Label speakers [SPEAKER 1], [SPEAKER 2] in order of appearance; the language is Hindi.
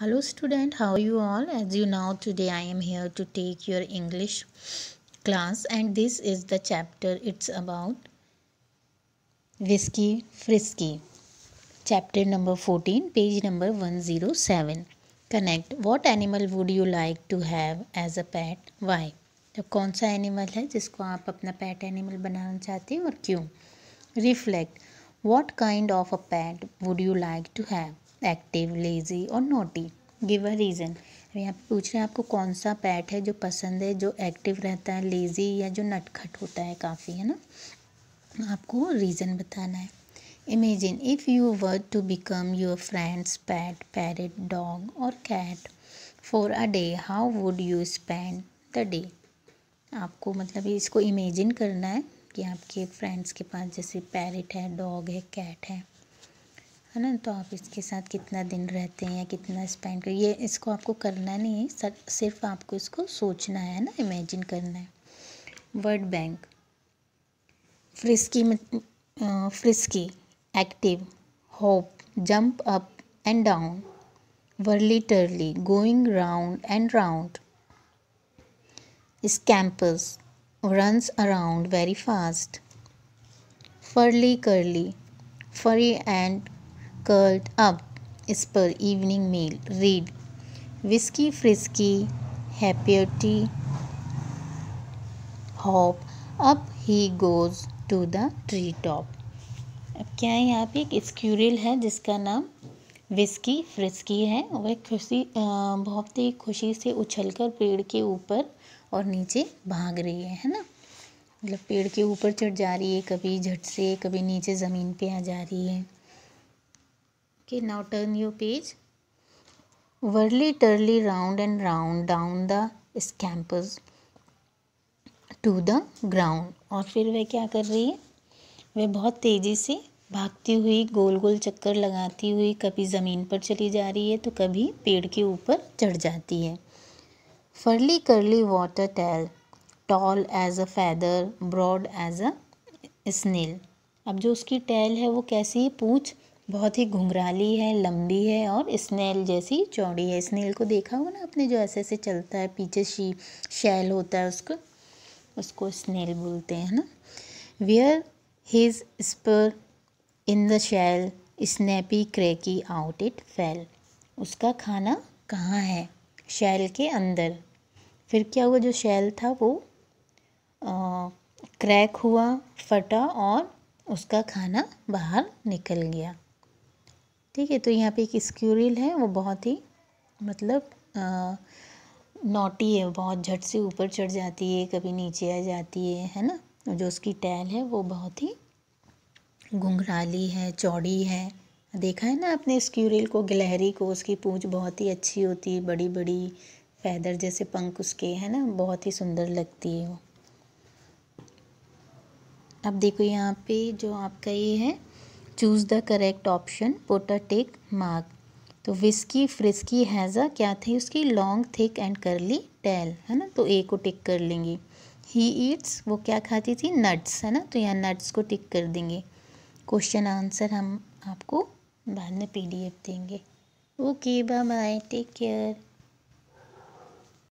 [SPEAKER 1] Hello student, how are you all? As you know, today I am here to take your English class and this is the chapter it's about Whiskey Frisky. Chapter number 14, page number 107. Connect. What animal would you like to have as a pet? Why? तो कौन सा एनिमल है जिसको आप अपना पैट एनिमल बनाना चाहते हैं और क्यों reflect what kind of a pet would you like to have active lazy और नोटी गिव अ रीज़न यहाँ पे पूछ रहे हैं आपको कौन सा पैट है जो पसंद है, जो एक्टिव रहता है लेज़ी या जो नटखट होता है काफ़ी, है ना? आपको रीज़न बताना है. Imagine if you were to become your friend's pet parrot dog और cat for a day how would you spend the day आपको मतलब इसको इमेजिन करना है कि आपके फ्रेंड्स के पास जैसे पैरेट है डॉग है कैट है। है ना? तो आप इसके साथ कितना दिन रहते हैं या कितना स्पेंड कर ये इसको आपको करना नहीं है सर, सिर्फ़ आपको इसको सोचना है ना? इमेजिन करना है। Word bank frisky frisky active hop jump up and down whirly twirly going round and round scampers runs around very fast. Furly curly, furry and curled up spur evening meal read. Whiskey, frisky, happy hop, up he goes to the tree top अब क्या है यहाँ पे? एक स्क्यूरिल है, जिसका नाम विस्की फ्रिस्की है। वह खुशी बहुत ही खुशी से उछलकर पेड़ के ऊपर और नीचे भाग रही है है ना? मतलब पेड़ के ऊपर चढ़ जा रही है, कभी झट से, कभी नीचे ज़मीन पे आ जा रही है। Okay, now turn your page. Whirly turly round and round down the scampers to the ground. और फिर वह क्या कर रही है? वह बहुत तेज़ी से भागती हुई गोल गोल चक्कर लगाती हुई कभी ज़मीन पर चली जा रही है तो कभी पेड़ के ऊपर चढ़ जाती है। Furry curly water tail tall as a feather broad as a snail अब जो उसकी टैल है वो कैसी है? पूछ बहुत ही घुंघराली है लंबी है और स्नेल जैसी चौड़ी है। स्नेल को देखा होगा ना आपने जो ऐसे ऐसे चलता है पीछे शी शैल होता है उसको? उसको स्नेल बोलते हैं ना। Where his spur in the shell snappy cracky out it fell उसका खाना कहाँ है? शैल के अंदर। फिर क्या हुआ? जो शैल था वो आ, क्रैक हुआ फटा और उसका खाना बाहर निकल गया। ठीक है तो यहाँ पे एक स्क्यूरिल है, वो बहुत ही मतलब नोटी है, बहुत झट से ऊपर चढ़ जाती है, कभी नीचे आ जाती है है ना? जो उसकी टैल है, वो बहुत ही घुंघराली है, चौड़ी है। देखा है ना अपने स्क्यूरिल को, गिलहरी को, उसकी पूँछ बहुत ही अच्छी होती है बड़ी बड़ी फैदर जैसे पंख उसके, है ना? बहुत ही सुंदर लगती है वो। अब देखो यहाँ पे जो आपका ये है choose the correct option put a tick mark तो विस्की फ्रिस्की हैज़ क्या थी उसकी? Long thick and curly tail है ना? तो ए को टिक कर लेंगे. ही ईट्स वो क्या खाती थी? नट्स है ना? तो यहाँ नट्स को टिक कर देंगे. क्वेश्चन आंसर हम आपको बाद में पीडीएफ देंगे. Okay bye bye take care